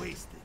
wasted.